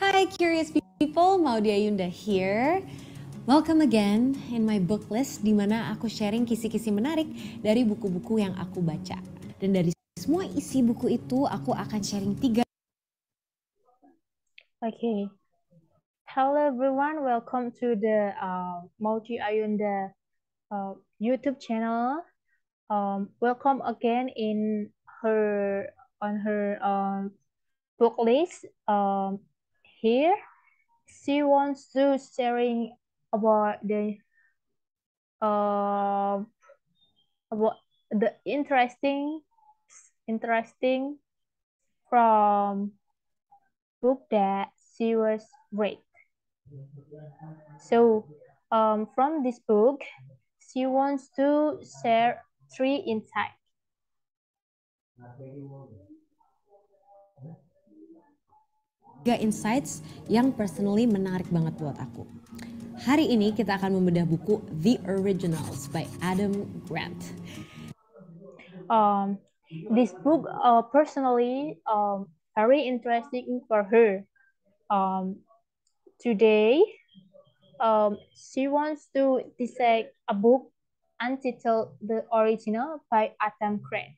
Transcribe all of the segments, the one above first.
Hi, curious people. Maudia Yunda here. Welcome again in my book list di mana aku sharing kisi-kisi menarik dari buku-buku yang aku baca. Dan dari semua isi buku itu aku akan sharing tiga. Okay. Hello everyone, welcome to the uh, Mauji Ayunda uh, YouTube channel. Um, welcome again in her on her um, book list um, here. She wants to sharing about the uh, about the interesting interesting from book that she was read. So um, from this book, she wants to share three insights. Tiga insights yang personally menarik banget buat aku. Hari ini kita akan membedah buku The Originals by Adam Grant. Um, this book uh, personally um, very interesting for her. Um, today, um, she wants to dissect a book untitled The Original by Adam Grant.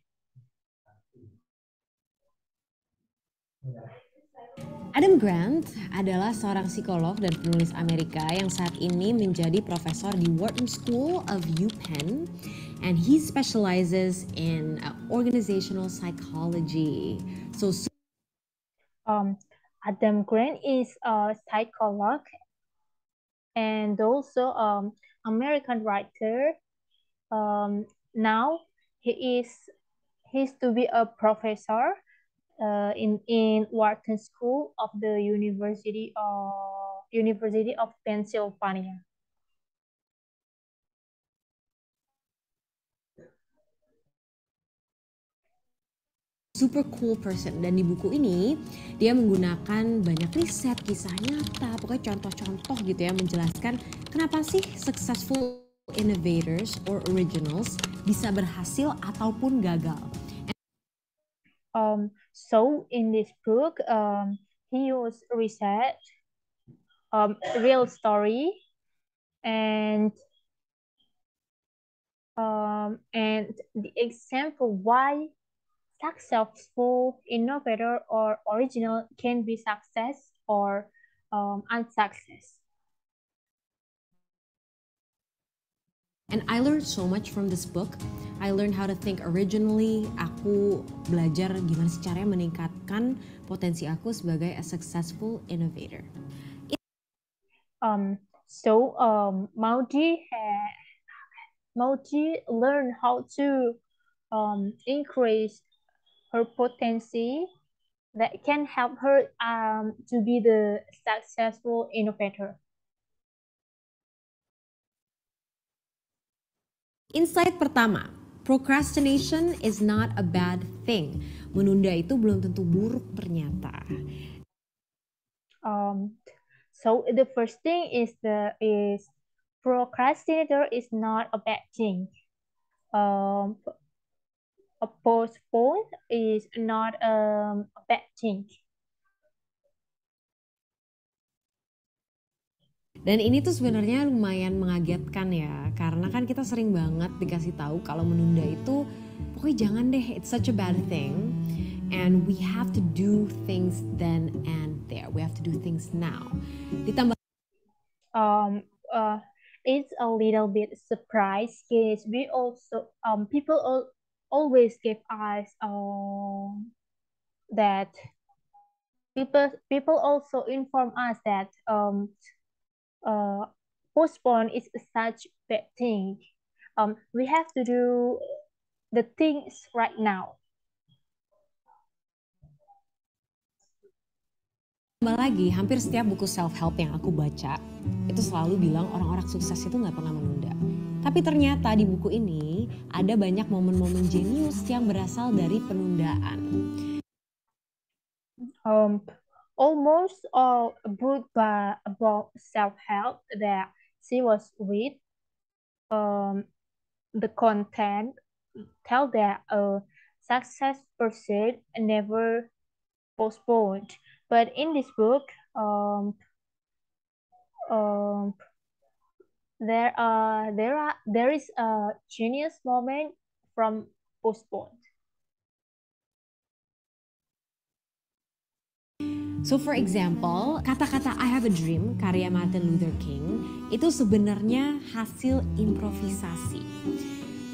Adam Grant adalah seorang psikolog dan penulis Amerika yang saat ini menjadi profesor di Wharton School of UPenn and he specializes in uh, organizational psychology. So um, Adam Grant is a psychologist and also um American writer. Um, now he is he's to be a professor uh, in in Wharton School of the University of University of Pennsylvania. super cool person dan di buku ini dia menggunakan banyak riset kisah nyata pokoknya contoh-contoh gitu ya menjelaskan kenapa sih successful innovators or originals bisa berhasil ataupun gagal. Um, so in this book, um, he used research, um, real story, and um, and the example why successful innovator or original can be success or um, unsuccess. And I learned so much from this book. I learned how to think originally. Aku belajar gimana sih caranya meningkatkan potensi aku sebagai a successful innovator. Um, so um, Mauji had Mauji learned how to um, increase her potency that can help her um, to be the successful innovator. Insight pertama, procrastination is not a bad thing. Menunda itu belum tentu buruk ternyata. Um, so the first thing is the is procrastinator is not a bad thing. Um, a postpone is not um, a bad thing. Dan ini tuh sebenarnya lumayan mengagetkan ya, karena kan kita sering banget dikasih tahu kalau menunda itu pokoknya jangan deh, it's such a bad thing. And we have to do things then and there. We have to do things now. Ditambah um uh it's a little bit surprise because we also um people all, always give us um that people people also inform us that um uh, postpone is such bad thing. Um, we have to do the things right now. Tambah lagi, hampir setiap buku self-help yang aku baca, itu selalu bilang orang-orang sukses itu nggak pernah menunda. Tapi ternyata di buku ini ada banyak momen-momen jenius yang berasal dari penundaan. Um, almost all book by about self-help that she was with. um the content tell that a success person never postponed. But in this book, um, um, there are there are there is a genius moment from postponed. So for example, kata-kata I have a dream karya Martin Luther King itu sebenarnya hasil improvisasi.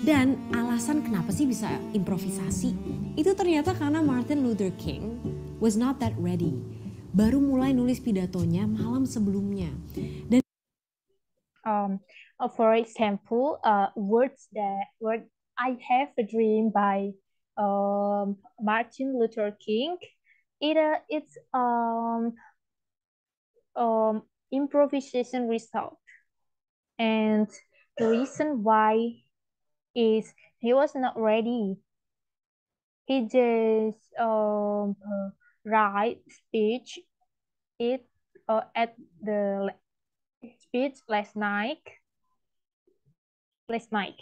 Dan alasan kenapa sih bisa improvisasi? Itu ternyata karena Martin Luther King was not that ready. Baru mulai nulis pidatonya malam sebelumnya. Dan um, uh, for example, uh, words that word I have a dream by um, Martin Luther King it uh, it's um um improvisation result. And the reason why is he was not ready. He just um write speech. It uh, at the speech last night. Last night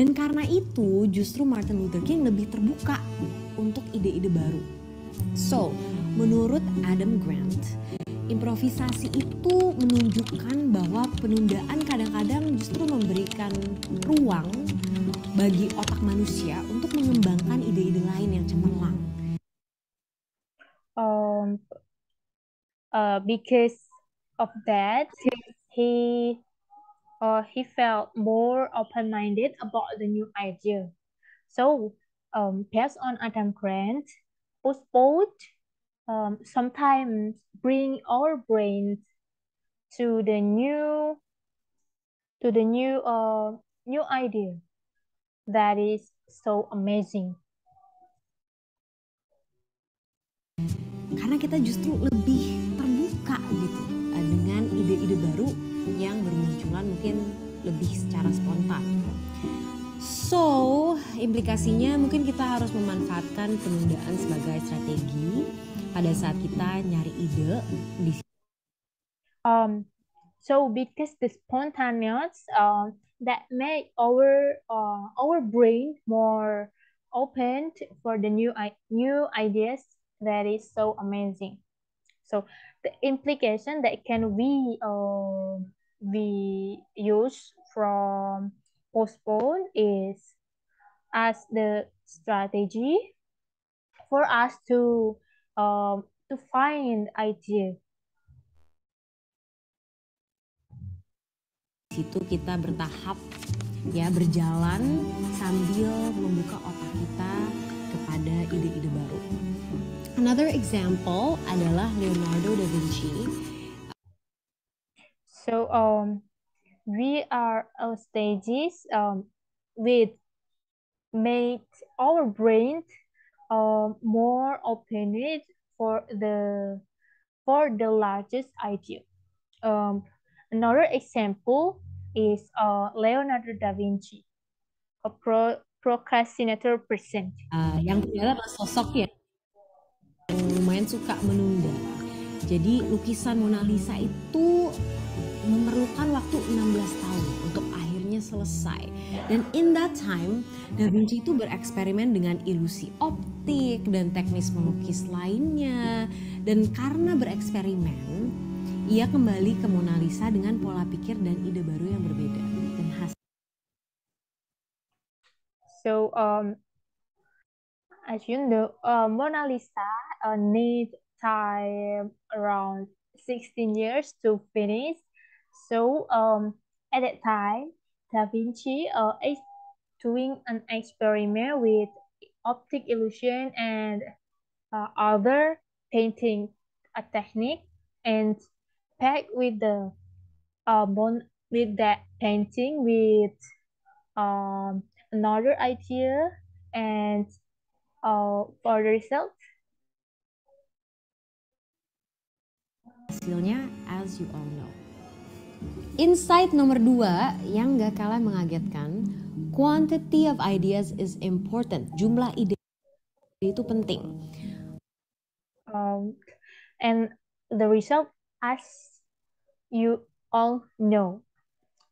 Dan karena itu justru Martin Luther King lebih terbuka untuk ide-ide baru. So, menurut Adam Grant, improvisasi itu menunjukkan bahwa penundaan kadang-kadang justru memberikan ruang bagi otak manusia untuk mengembangkan ide-ide lain yang cemerlang. Um, uh, because of that, he uh, he felt more open-minded about the new idea. So, um, based on Adam Grant, postponed um, sometimes bring our brains to the new to the new uh, new idea that is so amazing. Karena kita justru lebih terbuka gitu dengan ide-ide baru yang bermunculan mungkin lebih secara spontan. So, implikasinya mungkin kita harus memanfaatkan penundaan sebagai strategi pada saat kita nyari ide di Um, so because the spontaneous um, that make our uh, our brain more open for the new new ideas that is so amazing. So the implication that can we uh, we use from postpone is as the strategy for us to um, to find idea. Situ kita bertahap ya berjalan sambil membuka otak kita kepada ide-ide baru. Another example adalah Leonardo da Vinci So um, we are on stages um, with make our brain uh, more open for the for the largest idea. Um, another example is uh, Leonardo da Vinci, a pro procrastinator person. Uh, yang adalah sosok ya lumayan suka menunda. Jadi lukisan Mona Lisa itu memerlukan waktu 16 tahun untuk akhirnya selesai. Dan in that time, Da Vinci itu bereksperimen dengan ilusi optik dan teknis melukis lainnya. Dan karena bereksperimen, ia kembali ke Mona Lisa dengan pola pikir dan ide baru yang berbeda. So, um, as you know, uh, Mona Lisa uh, need time around 16 years to finish. So um, at that time, Da Vinci uh, is doing an experiment with optic illusion and uh, other painting a technique and back with the uh, bon with that painting with um, another idea and uh, for the result hasilnya as you all know Insight nomor dua yang gak kalah mengagetkan, quantity of ideas is important. Jumlah ide itu penting. Um, and the result as you all know.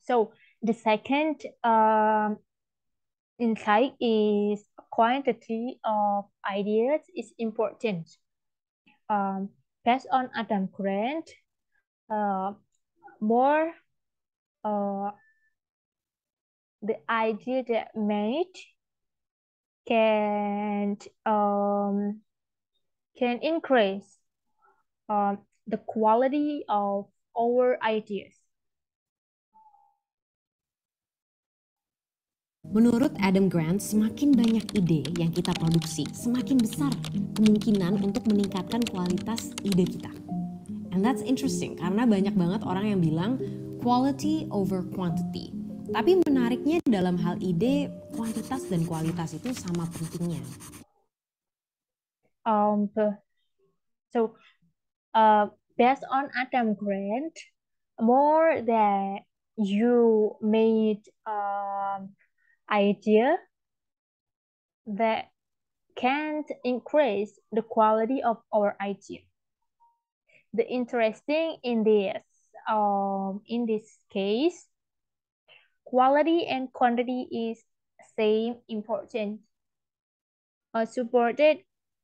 So the second um, insight is quantity of ideas is important. Um, based on Adam Grant, uh, more uh, the idea that made can um, can increase um, the quality of our ideas. Menurut Adam Grant, semakin banyak ide yang kita produksi, semakin besar kemungkinan untuk meningkatkan kualitas ide kita. And that's interesting karena banyak banget orang yang bilang quality over quantity. Tapi menariknya dalam hal ide, kuantitas dan kualitas itu sama pentingnya. Um, so, uh, based on Adam Grant, more that you made um, idea that can't increase the quality of our idea. The interesting in this, um, in this case, quality and quantity is same important. Uh, supported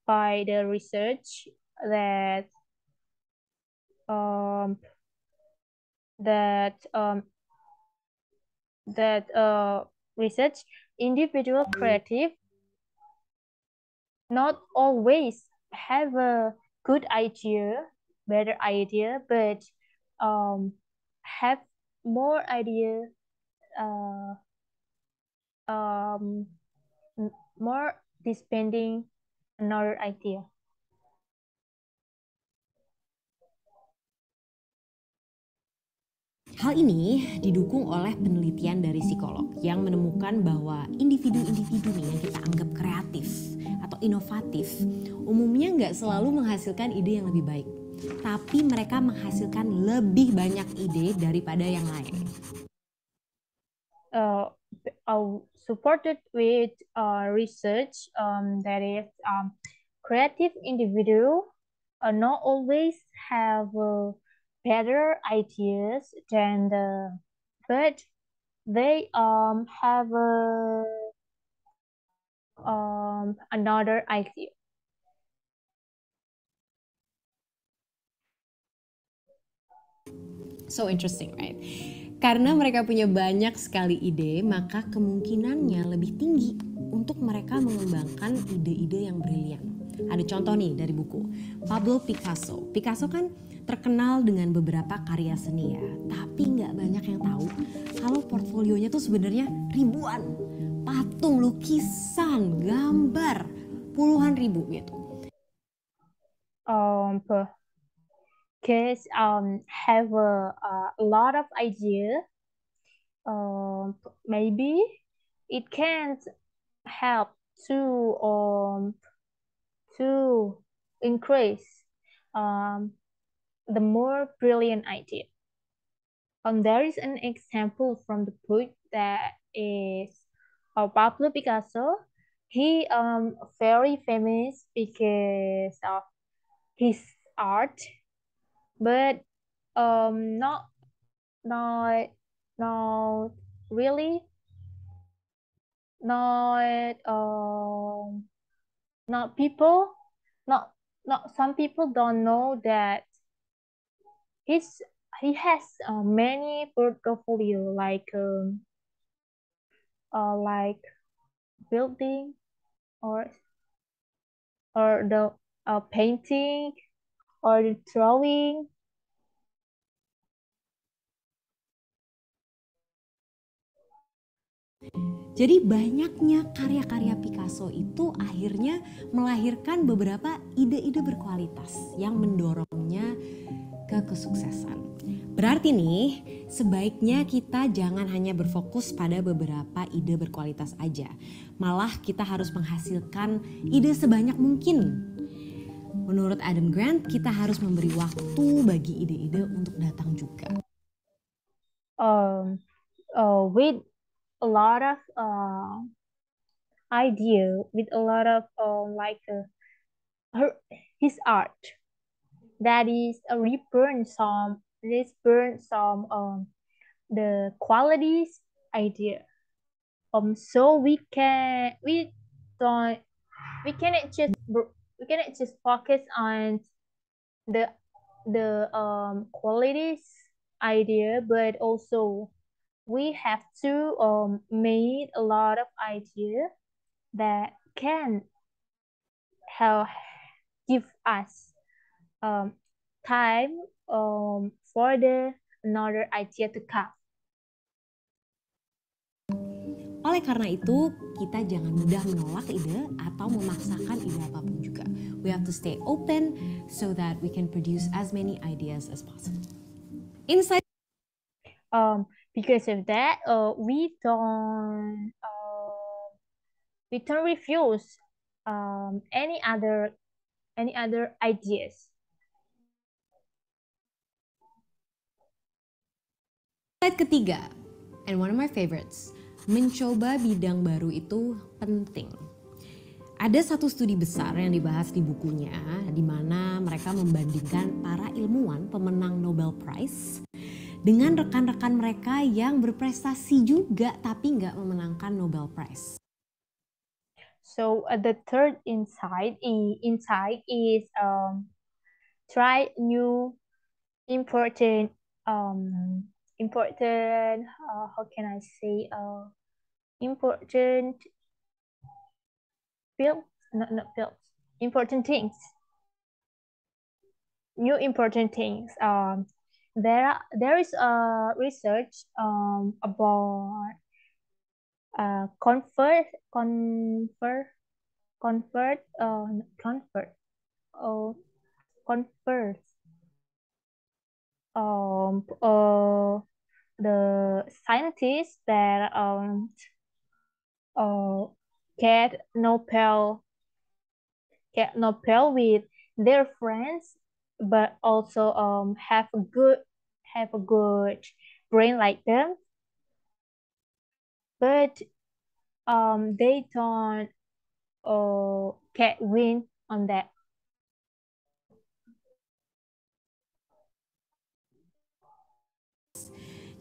by the research that um, that um, that uh, research, individual creative not always have a good idea, better idea, but um, have more idea, uh, um, more depending another idea. Hal ini didukung oleh penelitian dari psikolog yang menemukan bahwa individu-individu yang kita anggap kreatif atau inovatif umumnya nggak selalu menghasilkan ide yang lebih baik. Tapi mereka menghasilkan lebih banyak ide daripada yang lain. Uh, supported with uh, research um, that is um, creative individual uh, not always have uh, better ideas than the but they um have a um another idea. So interesting right? Karena mereka punya banyak sekali ide maka kemungkinannya lebih tinggi untuk mereka mengembangkan ide-ide yang brilian. Ada contoh nih dari buku Pablo Picasso. Picasso kan terkenal dengan beberapa karya seni ya, tapi nggak banyak yang tahu kalau portfolionya tuh sebenarnya ribuan. Patung, lukisan, gambar, puluhan ribu gitu. Um, because um have a, a lot of idea, um maybe it can help to um to increase um the more brilliant idea. Um, there is an example from the book that is uh, Pablo Picasso. He um very famous because of his art, but um not not not really not um not people not not some people don't know that he's he has uh, many portfolio like um, uh, like building or or the uh, painting or the drawing. Jadi banyaknya karya-karya Picasso itu akhirnya melahirkan beberapa ide-ide berkualitas yang mendorongnya ke kesuksesan. Berarti nih, sebaiknya kita jangan hanya berfokus pada beberapa ide berkualitas aja. Malah kita harus menghasilkan ide sebanyak mungkin. Menurut Adam Grant, kita harus memberi waktu bagi ide-ide untuk datang juga. Um, uh, with a lot of uh, idea, with a lot of uh, like uh, her, his art, that is a reburn some this burn some um the qualities idea. Um so we can we don't we cannot just we cannot just focus on the the um qualities idea but also we have to um made a lot of idea that can help give us um time um for the another idea to come Oleh karena itu, kita jangan mudah menolak ide atau memaksakan ide apa pun juga. We have to stay open so that we can produce as many ideas as possible. Inside um because of that uh, we don't uh, we don't refuse um any other any other ideas slide ketiga and one of my favorites mencoba bidang baru itu penting. Ada satu studi besar yang dibahas di bukunya, di mana mereka membandingkan para ilmuwan pemenang Nobel Prize dengan rekan-rekan mereka yang berprestasi juga tapi nggak memenangkan Nobel Prize. So uh, the third insight insight is um, try new important um, important uh, how can I say uh, important fields not not fields important things. New important things um there there is a research um about uh convert convert convert uh convert oh convert um, uh, the scientists that um, uh, get Nobel get Nobel with their friends, but also um, have a good have a good brain like them, but um, they don't uh, get win on that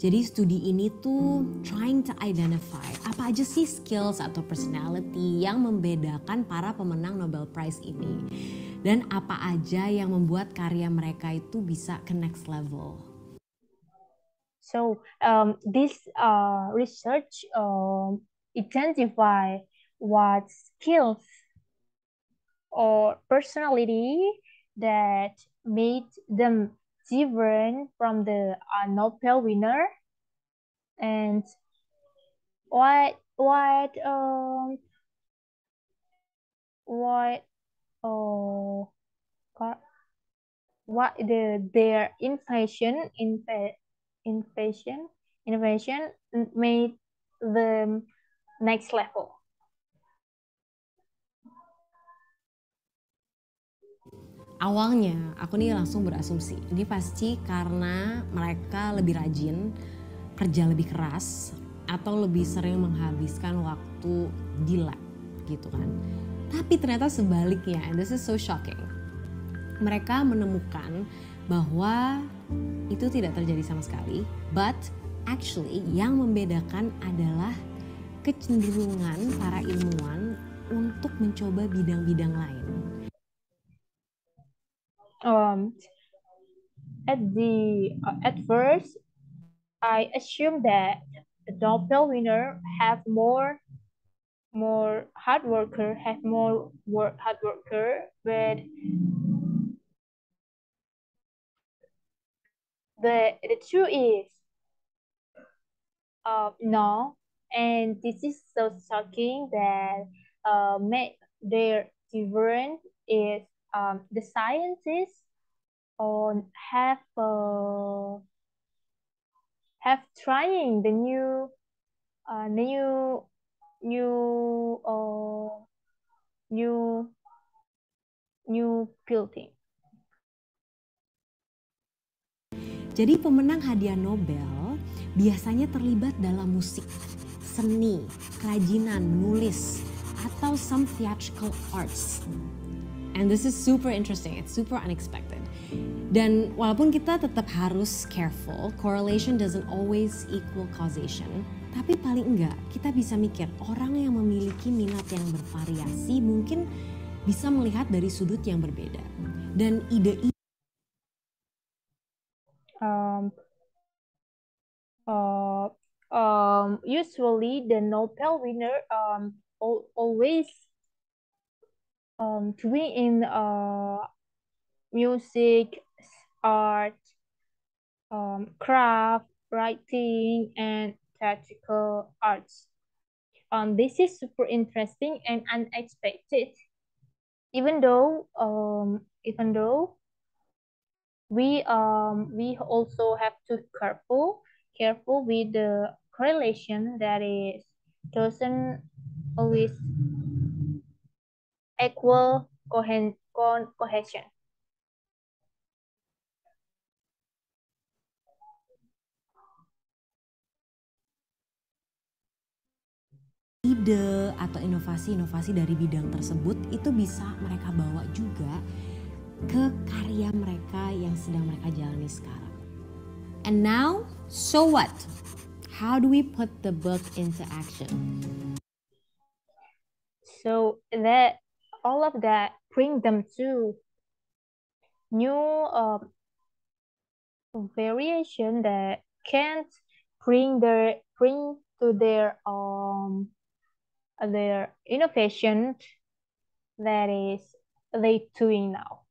Jadi studi ini tuh trying to identify apa aja sih skills atau personality yang membedakan para pemenang Nobel Prize ini. Dan apa aja yang membuat karya mereka itu bisa ke next level. So um, this uh, research um, identify what skills or personality that made them different from the uh, Nobel winner. And what what um what oh what the their innovation in innovation innovation made the next level Awalnya aku nih langsung berasumsi ini pasti karena mereka lebih rajin, kerja lebih keras, atau lebih sering menghabiskan waktu di lab gitu kan. Tapi ternyata sebaliknya, and this is so shocking. Mereka menemukan bahwa itu tidak terjadi sama sekali, but actually yang membedakan adalah kecenderungan para ilmuwan untuk mencoba bidang-bidang lain um, at the uh, at first, I assume that the Nobel winner have more more hard worker, have more work hard worker, but the the truth is uh no. And this is so shocking that uh make their different is um, the scientists on have uh, have trying the new uh, new new uh, new new building. Jadi pemenang hadiah Nobel biasanya terlibat dalam musik, seni, kerajinan, menulis, atau some theatrical arts. And this is super interesting, it's super unexpected. Dan walaupun kita tetap harus careful, correlation doesn't always equal causation. Tapi paling enggak kita bisa mikir orang yang memiliki minat yang bervariasi mungkin bisa melihat dari sudut yang berbeda. Dan ide um, uh, um, usually the Nobel winner um, always um, to be in uh, music, art, um, craft, writing, and theatrical arts. Um, this is super interesting and unexpected. Even though, um, even though we um we also have to careful careful with the correlation that is doesn't always equal cohen cohesion. ide atau inovasi-inovasi dari bidang tersebut itu bisa mereka bawa juga ke karya mereka yang sedang mereka jalani sekarang. And now, so what? How do we put the book into action? So that all of that bring them to new uh, variation that can't bring their bring to their um their innovation that is they doing now.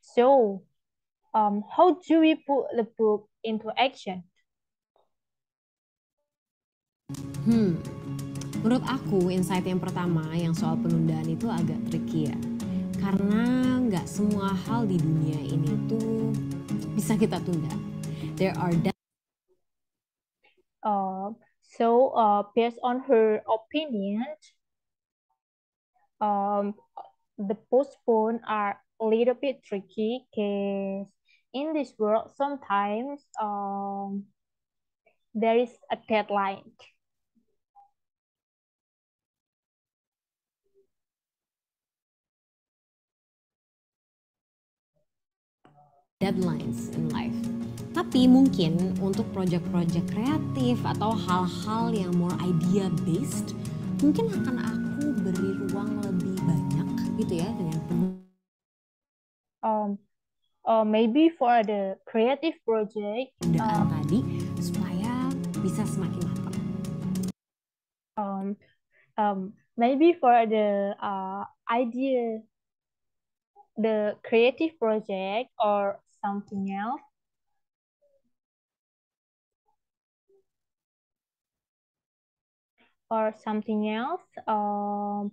So, um, how do we put the book into action? Hmm, menurut aku insight yang pertama yang soal penundaan itu agak tricky ya. Karena nggak semua hal di dunia ini tuh bisa kita tunda. There are uh, So, uh, based on her opinion, um, the postpone are a little bit tricky because in this world, sometimes um, there is a deadline. Deadlines in life. Tapi mungkin untuk project-project kreatif atau hal-hal yang more idea based, mungkin akan aku beri ruang lebih banyak gitu ya dengan um uh, maybe for the creative project um, tadi supaya bisa semakin matang. Um, um, maybe for the uh, idea, the creative project or something else, or something else um,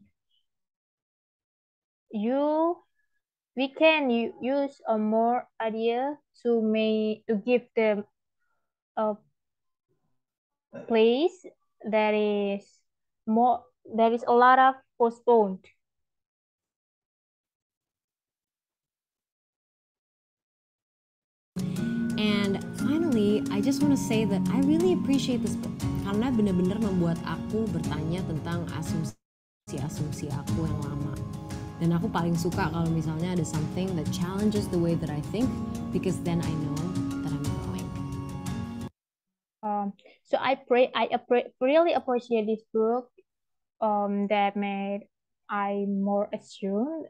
you we can use a more idea to make to give them a place that is more there is a lot of postponed And finally, I just want to say that I really appreciate this book. karena benar-benar membuat aku bertanya tentang asumsi-asumsi aku yang lama. Dan aku paling suka kalau misalnya ada something that challenges the way that I think because then I know that I'm growing. Um, so I pray I really appreciate this book um, that made I more assumed.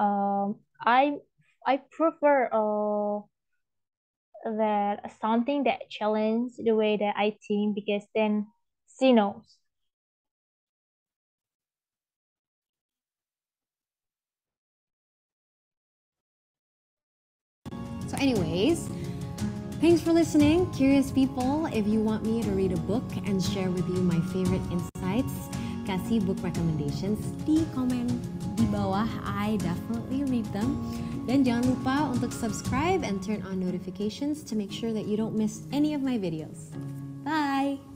Um, I I prefer uh, that something that challenge the way that I think because then she knows. So anyways, thanks for listening, curious people. If you want me to read a book and share with you my favorite insights, kasih book recommendations di di bawah, I definitely read them. Dan jangan lupa untuk subscribe and turn on notifications to make sure that you don't miss any of my videos. Bye!